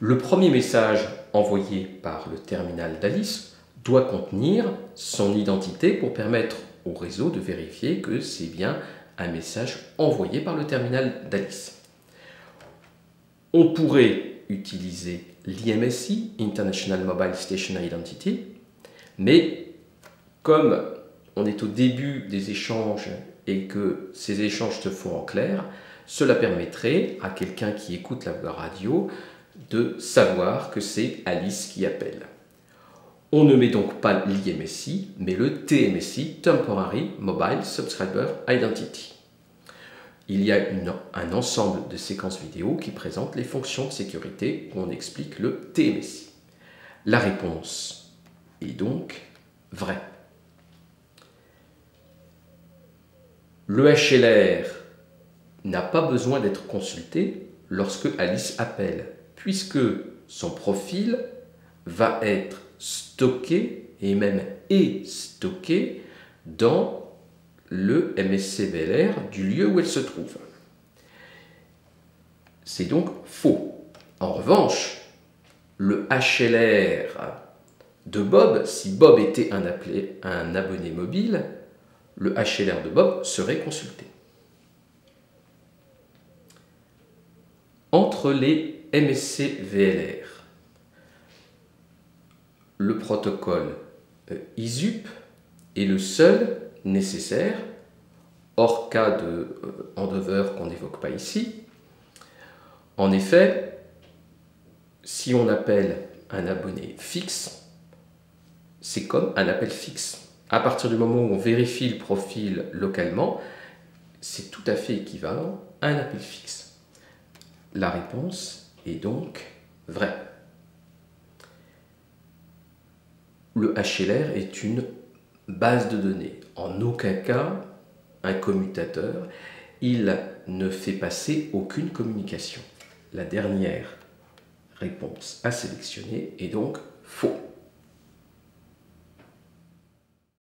Le premier message envoyé par le terminal d'Alice doit contenir son identité pour permettre au réseau de vérifier que c'est bien un message envoyé par le terminal d'Alice. On pourrait utiliser l'IMSI, International Mobile Station Identity, mais comme on est au début des échanges et que ces échanges se font en clair, cela permettrait à quelqu'un qui écoute la radio de savoir que c'est Alice qui appelle. On ne met donc pas l'IMSI, mais le TMSI, Temporary Mobile Subscriber Identity. Il y a un ensemble de séquences vidéo qui présentent les fonctions de sécurité où on explique le TMSI. La réponse est donc vraie. Le HLR n'a pas besoin d'être consulté lorsque Alice appelle, puisque son profil va être stocké et même est stocké dans le MSCVLR du lieu où elle se trouve. C'est donc faux. En revanche, le HLR de Bob, si Bob était un, appelé, un abonné mobile, le HLR de Bob serait consulté. Entre les MSC VLR, le protocole euh, ISUP est le seul nécessaire, hors cas de euh, handover qu'on n'évoque pas ici. En effet, si on appelle un abonné fixe, c'est comme un appel fixe à partir du moment où on vérifie le profil localement, c'est tout à fait équivalent à un appel fixe. La réponse est donc vraie. Le HLR est une base de données. En aucun cas un commutateur. Il ne fait passer aucune communication. La dernière réponse à sélectionner est donc faux.